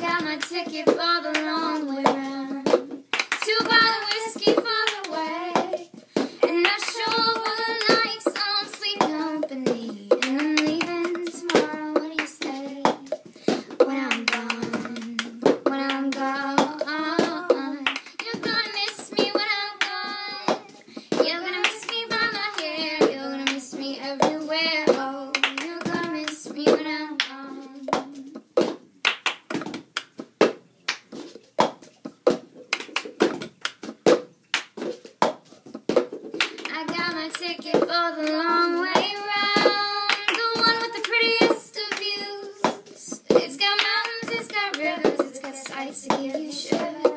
my ticket for the long way round. Two bottle whiskey for the way. And I sure would like some sweet company. And I'm leaving tomorrow. What do you say? When I'm gone, when I'm gone, you're gonna miss me when I'm gone. You're gonna miss me by my hair. You're gonna miss me everywhere. Oh, you're gonna miss me when I'm gone. I got my ticket for the long way round, the one with the prettiest of views. It's got mountains, it's got rivers, it's got sights to give you shivers.